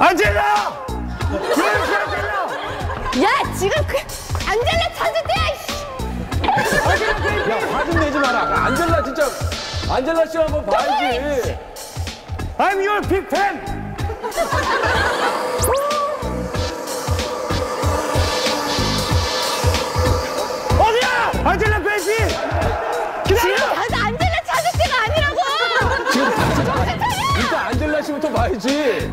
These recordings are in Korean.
안젤라! 왜 이렇게 안젤라? 야 지금 그 안젤라 찾을 때야. 씨. 야, 화좀 내지 마라. 아, 안젤라 진짜. 안젤라 씨 한번 봐야지. I'm your big fan! 어디야? 안젤라 베이비! 지금 기다려! 다들 안젤라 찾을 때가 아니라고. 지금. 일단 안젤라 씨부터 봐야지.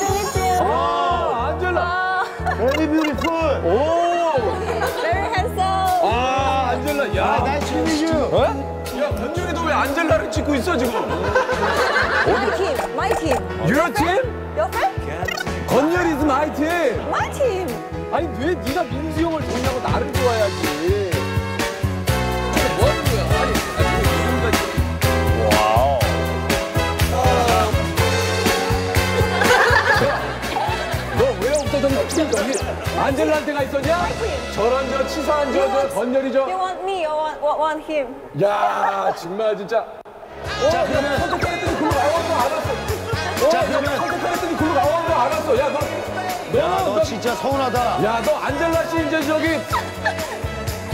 Very beautiful! 오! Very handsome. 아, 안젤라, 야. Nice to meet you! 어? 야, 권준이 너왜 안젤라를 찍고 있어, 지금? My team. My team. Your team? Your friend? 건열 is my team! My team. 아니, 왜 네가 민수 형을 좋냐고 나를 좋아해야지. 안젤라한테가 있었냐? 저런 저 치사한 저, 저 건열이 저. You want me or want, want, him? 야 정말 진짜. 자 그러면 선택했더니 글로 나온 거 알았어. 자 그러면 선택했더니 글로 나온 거 알았어. 야 너. 너, 너 너, 진짜 서운하다. 야, 너 안젤라 씨 이제 저기.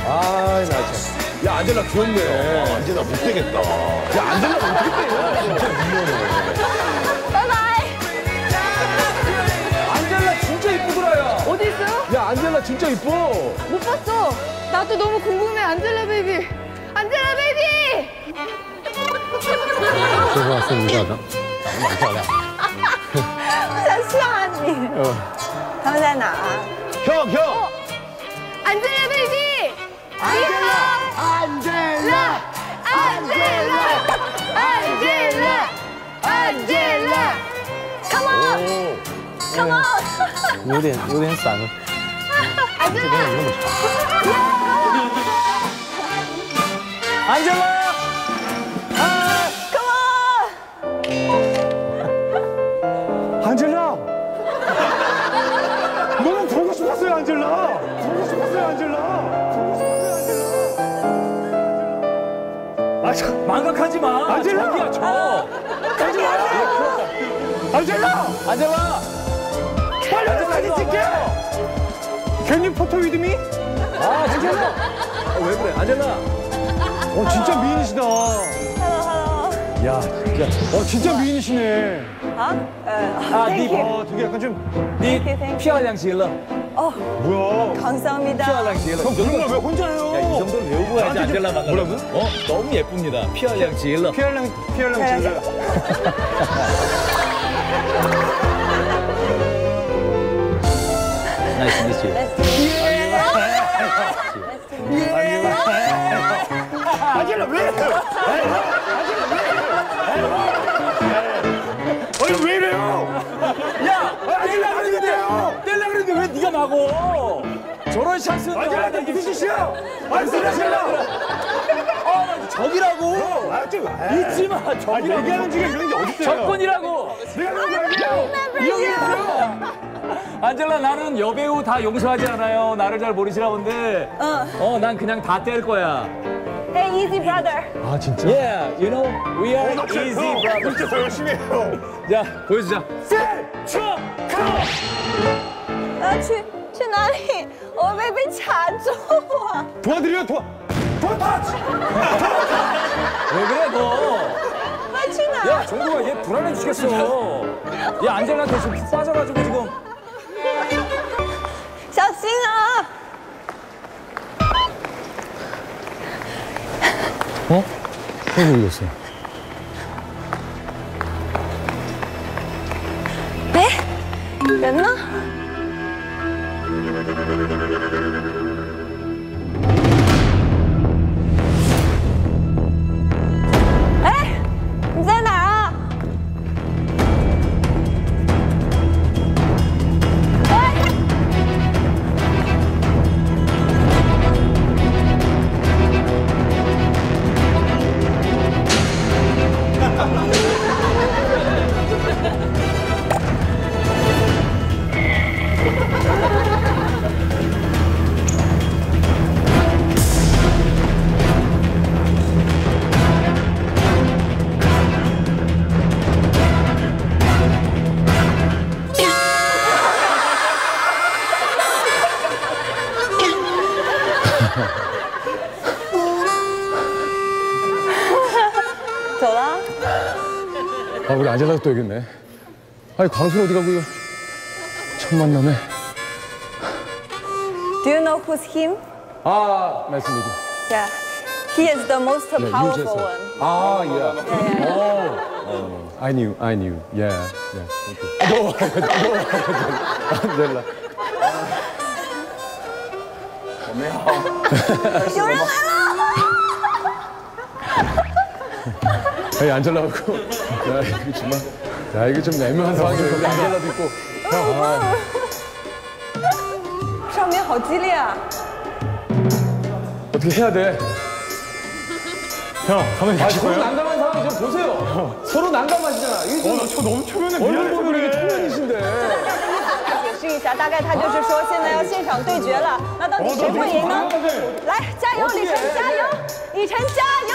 아이, 나 참. 야, 안젤라 귀엽네. 안젤라 못 되겠다. 야, 안젤라 어떻게 돼? 진짜 미워해. Bye bye. 안젤라 진짜 이쁘더라, 야. 어디 있어? 야, 안젤라 진짜 이뻐. 못 봤어. 나도 너무 궁금해. 안젤라 베이비. 안젤라 베이비. 说话声音大的，长得蛮漂亮。我想吓你。他们在哪？ 형, 형! 안젤라 베이비. 안젤라. 안젤라. 안젤라. 안젤라. 안젤라. Come on. Come on. 有点有点闪了， 안젤라! 아, 안젤라! 안젤라! 너무 보고 싶었어요, 안젤라! 보고 싶었어요, 안젤라! 보고 싶었어요, 안젤라! 아, 참. 망각하지 마! 안젤라! 저기야, 저! 가지 마! 안젤라! 안젤라! 빨리 안젤라 사진 찍게! Can you photo with me? 아, 진짜. 아, 어, 왜 그래? 아젤라. 어, 진짜 아. 미인이시다. 야, 진짜. 어, 진짜 미인이시네. 아? 아, 네, 어, 되게 약간 좀, 네, 피아량질러. 어. 뭐야? 감사합니다. 漂亮极了. 형, 정말 왜 혼자 해요? 야, 이 정도는 외우고 해야지 안젤라 만나. 뭐라고? 어, 너무 예쁩니다. 漂亮极了. 漂亮, 漂亮极了. Nice meet you. 안젤라, 왜? 이래요? 아니, 왜 이래요? 야, 뗄라 그랬는데, 뗄라 그랬는데 왜 네가 막어? 저런 샷은 안젤라, 나 무슨 짓이야? 아니, 안젤라! 어, 적이라고. 아, 좀, 잊지 마, 아, 적이라고. 얘기하는 중에 이런 게 어딨어요? 적군이라고. 내가 그런 거 아니에요? 이 형이 있어요. 안젤라 나는 여배우 다 용서하지 않아요. 나를 잘 모르시나 본데. 어. 어, 난 그냥 다 뗄 거야. Hey, easy brother. 아, 진짜? Yeah, you know, we are easy brother. 진짜 더 열심히 해요. 자, 보여주자. 要去去哪里？我被被卡住啊！ 도와드려, 도와, 도와! 왜 그래, 너? 我要去哪？ 야, 정국아, 얘 불안해 죽겠어. 얘 안젤라한테 지금 푹 빠져가지고 지금. 어? 어 모르겠어. 아, 여기 있네. 아니, 광수는 어디 가고요? 첫 만남에. Do you know who's him? 아, 말씀드리죠. Yeah. He is the most Yeah, powerful 유재석. one. 아, 예. Yeah. 어, I knew, I knew. Yeah, yeah. Thank you. 너, 너, 안젤라. 有 人来了！ 아니, 안젤라고. 야, 이거 정말. 야, 이거 좀 애매한 상황이에요. 여기 안젤라도 있고. 형, 아, 上面好激烈啊！ 어떻게 해야 돼? 형, 가만히 아, 계실 서로 거예요? 난감한 상황 좀 보세요. 서로 난감하시잖아. 이게 지금 어, 저 너무 초면에 얼굴 미안해서 보면 이게 그래. 초면이신데. 解释一下，大概他就是说现在要现场对决了，那到底谁会赢呢？来，加油，李晨，加油，李晨加油！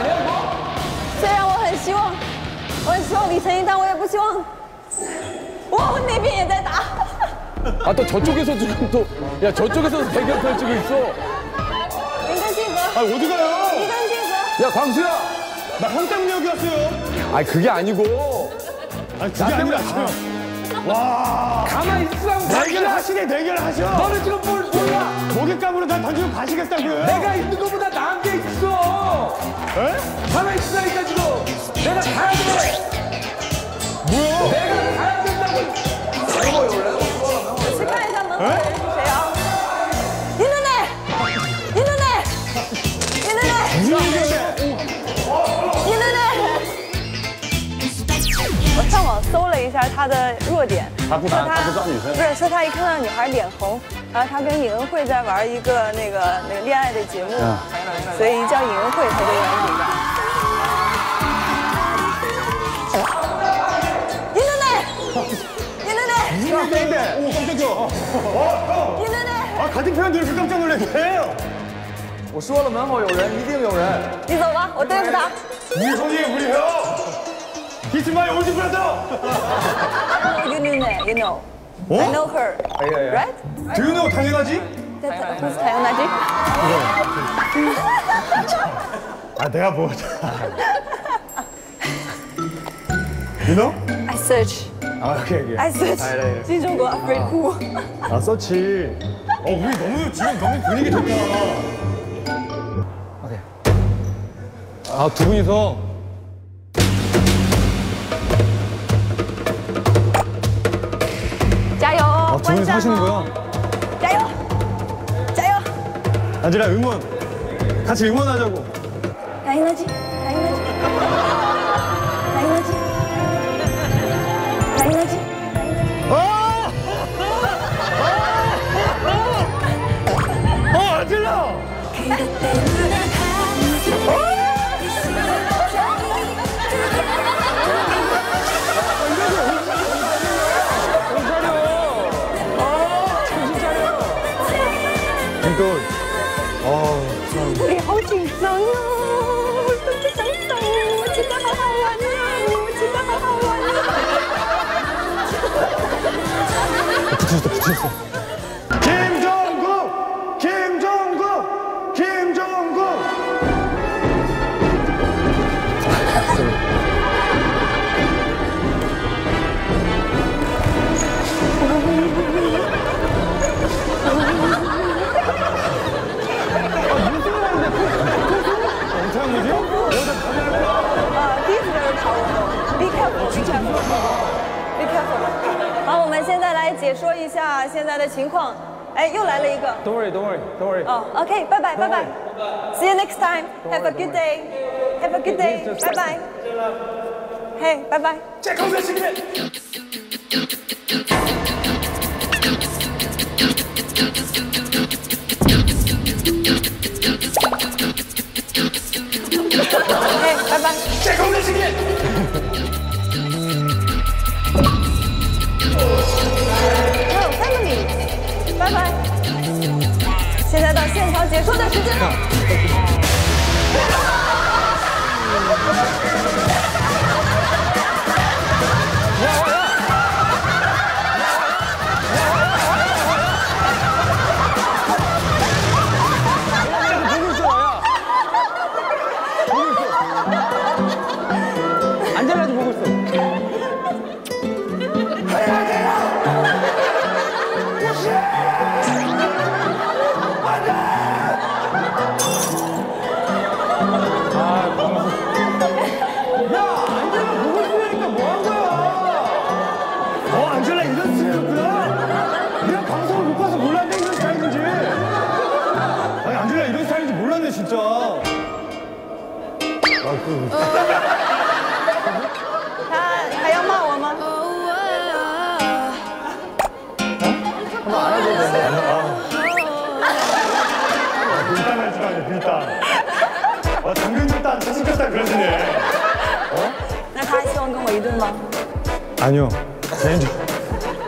希望，我很希望李晨赢，但我也不希望。哇，那边也在打。 아, 또 저쪽에서 지금 또. 야, 저쪽에서 대결 펼치고 있어. 林根信아, 泽， 어디 가요? 林根信泽。 야, 광수야. 나 형 때문에 여기 왔어요. 아니, 그게 아니고. 아니, 그게 아니라 지금. 와. 가만히 있으라고. 대결 광수야. 하시네, 대결 하셔. 너는 지금 뭘 몰라? 먹잇감으로 다 던지고 가시겠다고요. 내가 있는 것보다 나은 게 있어. 에? 가만히 있으라니까 지금. 搜了一下他的弱点，他不打说他不抓女生不是说他一看到女孩脸红，然后他跟尹恩惠在玩一个那个那个恋爱的节目，所以一叫尹恩惠他就有点紧张。 奶奶，林奶奶， 무슨 얘기인데? 오, 깜짝이야. 어, 林奶奶， 아, 같은 편인데 이렇게 깜짝 놀랐네. 我说了门口有人，一定有人。你走吧，我对付他。 우리 형이 우리 형. He's my old brother. You know, you know. I know her, right? Do you know 당연하지? Who's 당연하지? 아, 내가 보자. You know? I search, 아, 오케이, 오케이. 아, 진짜 좋아. Very 아, 서치. 어, 우리 너무 지금 너무 분위기 좋다. 오케이. 아, 두 분이서 짜요. 아, 두 분이서 하시는 거야? 짜요. 짜요. 안젤라 응원. 같이 응원하자고. 나 에너지. 走。你好紧张啊！真的好好玩啊！真的好好玩啊！不知道，不知。下现在的情况。哎，又来了一个。Don't worry, don't worry, don't worry. 哦，OK，拜拜拜拜，See you next time. Have a good day. Have a good day. 拜拜。嘿，拜拜。嘿，拜拜。解说的时间到 他希望跟我一对吗？ 아니요, 개인적으로.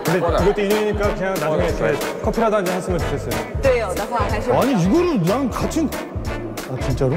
근데 이것도 인연이니까 그냥 나중에 이렇게 커피라도 한잔 했으면 좋겠어요. 队友的话还是 아니, 이거를 난 같이. 아, 진짜로?